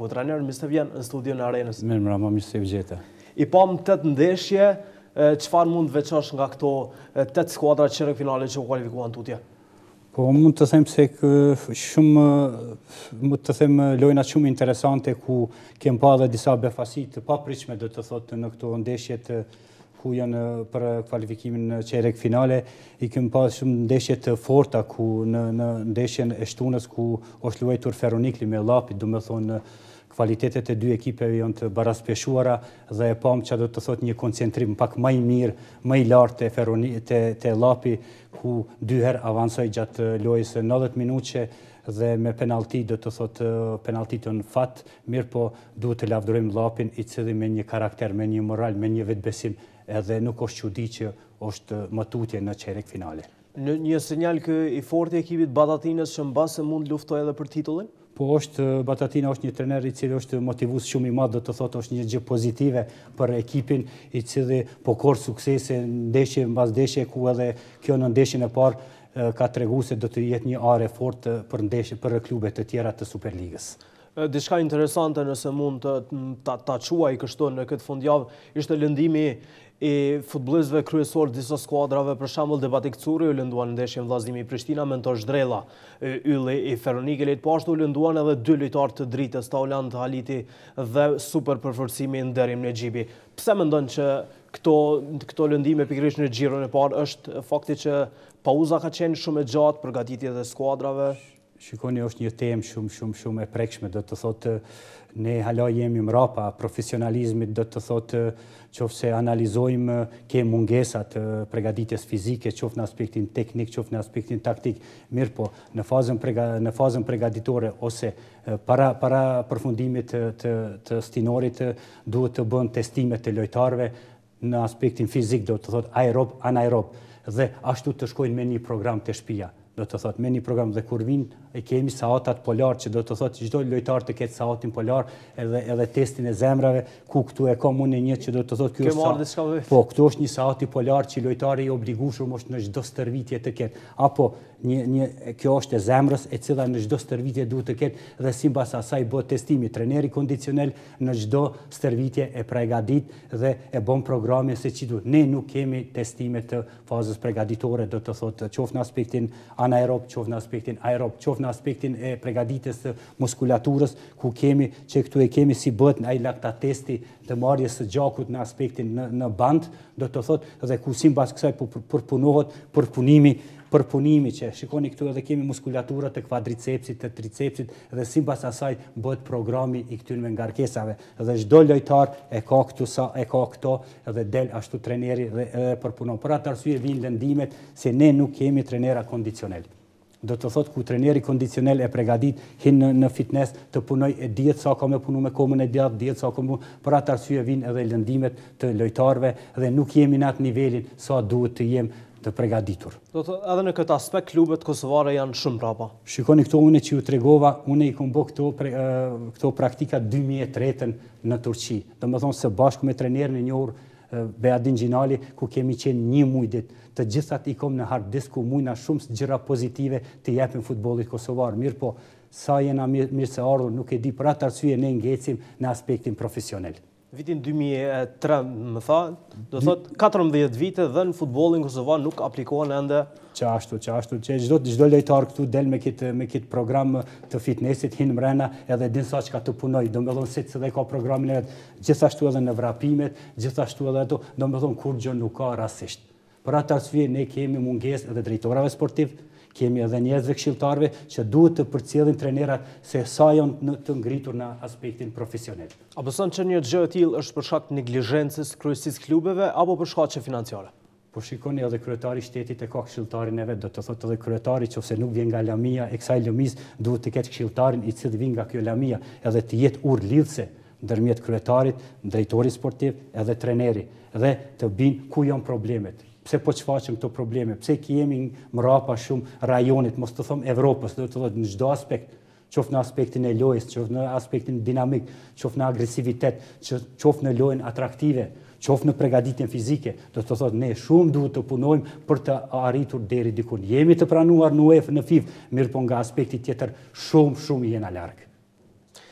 Po, trajner, mirë se vjen në studion e Arenës. Mirëmbrëma, mirë se ju gjeta. I pamë tetë ndeshje, çfarë mund të veçosh nga këto tetë skuadra çerekfinale që u kualifikuan tutje? Po mund të them se shumë, mund të them lojna shumë interesante ku kem pa dhe disa befasi të papritshme do të thotë në këto ndeshje të ndeshje ku janë për kualifikimin në çerek finale, i kemi pa shumë ndeshje të forta, ku në, në ndeshjen e shtunës, ku është luajtur Feronikli me Llapin, domethënë, kualitetet e dy ekipeve janë të baraspeshuara dhe e pamë që do të thotë një koncentrim pak ma i mirë, ma i lartë te, Feroni, te, te Llapi, ku dy herë avancoi gjatë lojës 90 minutëshe dhe me penalti, do të thotë penaltitë janë fat, Mirëpo, duhet të lavdërojmë Llapin, i cili me një karakter, me një moral, me një vetëbesim, edhe nuk është çudi që është më tutje në çerekfinale. Një sinjal ky i fortë i ekipit të Batatinës që mbase mund të luftojë edhe për titullin? Po është, Batatina është një trajner i cili është motivues shumë i madh, do të thotë është një gjë pozitive për ekipin i cili po korr suksese ndeshje mbas ndeshje ku edhe kjo në ndeshjen e parë ka treguar se do të jetë një arrë e fortë për ndeshje për klubet e tjera të Superligës. Diçka interesante nëse mund ta quaj kështu në këtë fundjavë, ishte lëndimi i futbollistëve kryesorë të disa skuadrave, për shembull Debatik Curri u lëndua në ndeshjen Vëllaznimi Prishtina, Mentor Zhdrella, ylli i Feronikelit, po ashtu u lënduan edhe dy lojtarë të Dritës, Taulant Haliti dhe super përforcimi Nderim Nexhipi. Pse mendon që këto këto lëndime pikërisht në xhiron e parë është fakti që pauza ka qenë shumë e gjatë përgatitjet e skuadrave? Shikoni është një temë shumë shumë shumë e prekshme, do të thotë ne hala jemi mrapa profesionalizmit, do të thotë qoftë se analizojmë ke mungesa të pregaditjes fizike, qoftë në aspektin teknik, qoftë në aspektin taktik, mirëpo, në fazën, prega, në fazën pregaditore ose para, para përfundimit të, të stinorit duhet të bëhen testimet e lojtarëve, në aspektin fizik do të thotë aerob, anaerob dhe ashtu të shkojnë me një program te shpia, do të thotë me një program dhe kur vijnë i kemi saatat polar që do të thotë çdo lojtar të ketë saatin polar edhe edhe testin e zemrave ku këtu e kam unë një që do të thotë ky është marrë diçka vetë. Po, këtu është një saat polar që lojtari i obligueshëm është në çdo stërvitje ta ketë. Apo një një kjo është e zemrës e cila në çdo stërvitje duhet ta ketë dhe sipas asaj bëhet testimi trajneri kondicional Në çdo stërvitje e pregadit dhe e bën programin se si duhet. Ne nuk kemi testime të fazës pregaditore, do të thotë qoftë në aspektin anaerob, qoftë në aspektin aerob, qoftë në aspektin e pregaditjes së muskulaturës, ku kemi, që këtu e kemi si bëhet ai laktatesti të marrjes së gjakut në aspektin në në bandë, Do të thotë edhe ku simbas kësaj po përpunohet përpunimi përpunimi që shikoni këtu edhe kemi muskulaturat e kvadricepsit, të tricepsit dhe simbas asaj bëhet programi i këtyne ngarkesave dhe çdo lojtar e ka këtu sa e ka këto dhe del ashtu treneri dhe e përpunon. Për atë arsye vijnë lëndimet se ne nuk kemi trenera kondicionel. do të thotë ku treneri kondicionel e pregadit hin në fitnes të punojë e dihet sa ka me punu me komën e djathtë dihet sa ka me punu për atë arsye vijnë edhe lëndimet të lojtarëve dhe nuk jemi në atë nivelin sa duhet të jemi të pregaditur. Do të thotë edhe në këtë aspekt klubet kosovare janë shumë mbrapa. Shikoni këto une që ju tregova une i kom bo këto praktika dy mijë e tretën në Turqi domethënë së bashku me trenerin e njohur Beadin Gjinali ku kemi qenë nji muj dit të gjithat i kom në hard disk ku mujna shumë gjëra pozitive t'i jepim futbollit kosovar mirëpo sa jena mirëseardhur nuk e di për atë arsye ne ngecim në aspektin profesionel. Vitin dy mijë e tre më tha, do thotë katërmbëdhjetë vite dhe në futbollin kosovar nuk aplikohen ende Që ashtu, që ashtu, që çdo çdo lojtar këtu del me këtë me këtë program të fitnesit, hin mrena edhe din sa çka të punojë, domethonë se edhe ka programin e vet. Gjithashtu edhe në vrapimet, gjithashtu edhe ato, domethonë kurrgjo nuk ka rastësisht. Për atë arsye ne kemi mungesë edhe drejtorave sportivë, kemi edhe njerëzve këshilltarëve që duhet të përcjellin trenerat se sa janë të ngritur në aspektin profesionel. A beson që një gjë e tillë është për shkak të neglizhencës së kryesisë klubeve apo për shkaqe financiare? Po shikoni edhe kryetari i shtetit e ka këshilltarin e vet do të thotë edhe kryetari qofse nuk vjen nga lamia e kësaj lëmisë duhet të ketë këshilltarin i cili vin nga kjo lamia edhe të jetë urë lidhëse ndërmjet kryetarit drejtori sportiv edhe treneri dhe të bin ku janë problemet pse po çfaqen këto probleme pse kemi jemi mrapa shumë rajonit mos të thom Evropës do të thotë në çdo aspekt qoftë në aspektin e lojës, qoftë në aspektin dinamik, qoftë në agresivitet, qoftë në lojën atraktive, qoftë në pregaditjen fizike, do të thotë ne shumë duhet të punojmë për të arritur deri diku. Jemi të pranuar në UEFA, në FIFA, mirëpo nga aspekti tjetër shumë shumë jena larg.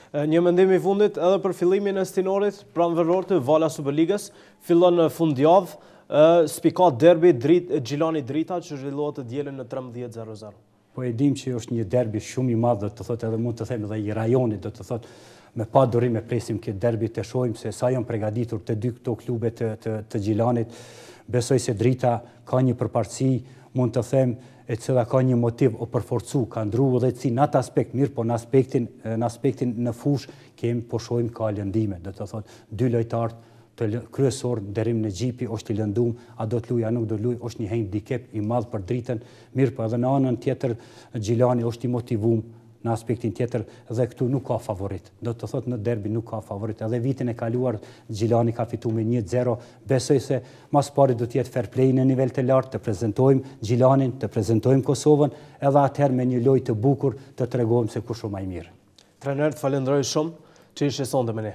Një mendim i fundit edhe për fillimin e stinorit pranveror të Vala Superligës, fillon në fundjavë, spikat derbi Gjilani Drita që zhvillohet të dielën në 13.00. Po e dimë që është një derbi shumë i madh, do të thotë edhe mund të them edhe i rajonit, do të thotë me padurim e presim këtë derbi të shohim se sa janë pregaditur të dy këto klube të, të, të Gjilanit. Besoj se Drita ka një përparësi, mund të them, e cila ka një motiv o përforcu, ka ndru dhe si në atë aspekt mirëpo në aspektin, në aspektin në fushë kemi po shohim ka lëndime, do të thotë dy lojtarët të lë kryesor nderim në gjipi osht i lëndum a do të luj a nuk do luj osht një hendikep i madh për dritën mirpo edhe në anën tjetër gjilani osht i motivum në aspektin tjetër dhe këtu nuk ka favorit do të thot në derbi nuk ka favorit edhe vitin e kaluar gjilani ka fitu me një zero besoj se ma s'pari do të jet fair play në nivel të lart të prezentojm gjilanin të prezentojm kosovën edhe atëher me një loj të bukur të tregojm se kush o ma i mirë. Trener, të falenderoj shumë që ishe sonte me ne.